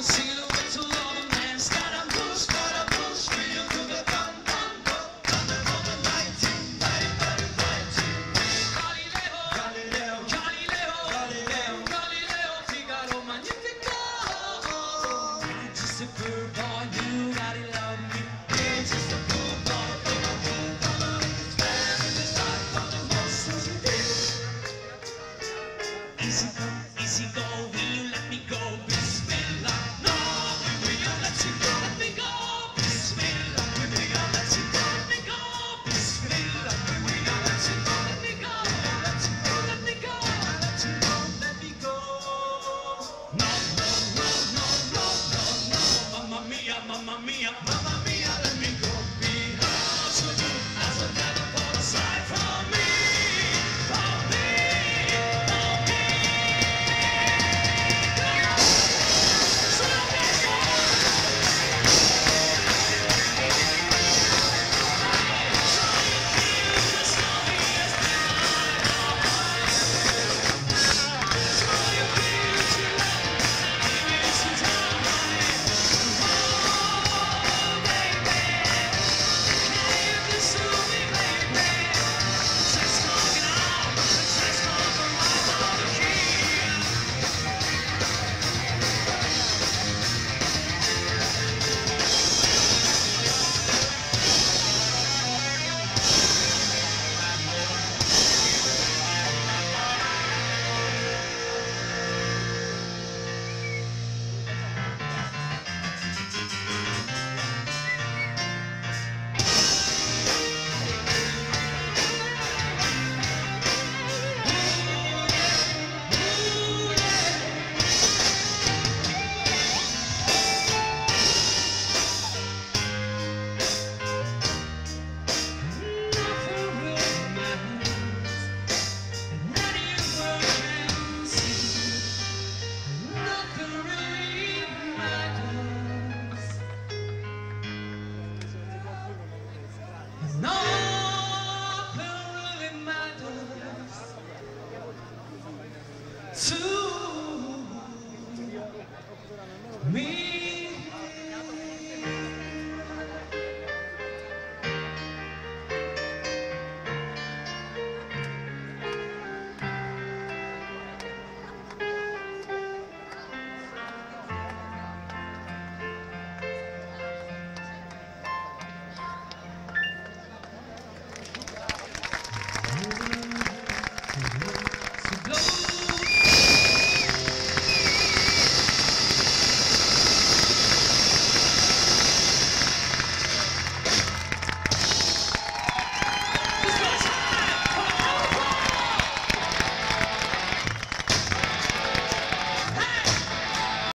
easy go, easy go, easy go. to